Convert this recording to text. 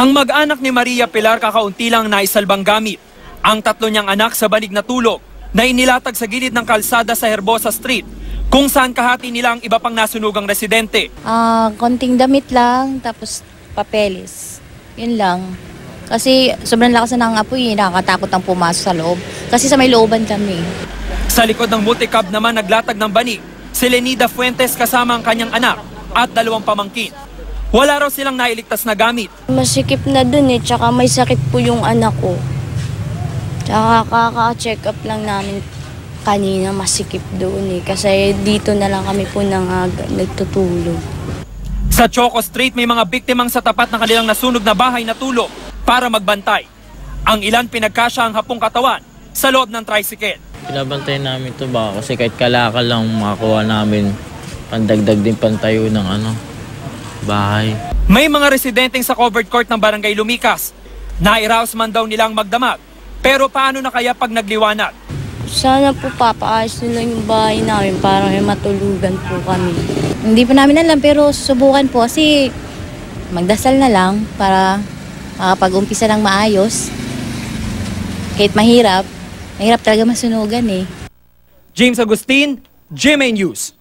Ang mag-anak ni Maria Pilar kakaunti lang naisalbang gamit. Ang tatlo niyang anak sa banig na tulog na inilatag sa gilid ng kalsada sa Herbosa Street kung saan kahati nila ang iba pang nasunugang residente. Ah, konting damit lang, tapos papeles. Yun lang. Kasi sobrang lakas na ng apoy, eh, nakakatakot ang pumasok sa loob. Kasi sa may looban kami. Sa likod ng multicab naman naglatag ng banig si Lenida Fuentes kasama ang kanyang anak at dalawang pamangkin. Wala raw silang nailigtas na gamit. Masikip na dun eh, tsaka may sakit po yung anak ko. Tsaka kaka-check up lang namin kanina masikip doon eh. Kasi dito na lang kami po nang nagtutulog. Sa Choco Street may mga biktimang sa tapat ng kanilang nasunog na bahay na tulog para magbantay. Ang ilan pinagkasya ang hapong katawan sa loob ng tricycle. Pinabantay namin to baka kasi kahit kalakal lang makakuha namin pandagdag din pantayo ng ano, bahay. May mga residenteng sa covered court ng Barangay Lumikas. Nairaos man daw nilang magdamag. Pero paano na kaya pag nagliwanag? Sana po papaayos nila yung bahay namin para may matulugan po kami. Hindi pa namin alam pero susubukan po kasi magdasal na lang para makapag-umpisa ng maayos. Kahit mahirap, mahirap talaga masunugan eh. James Agustin, GMA News.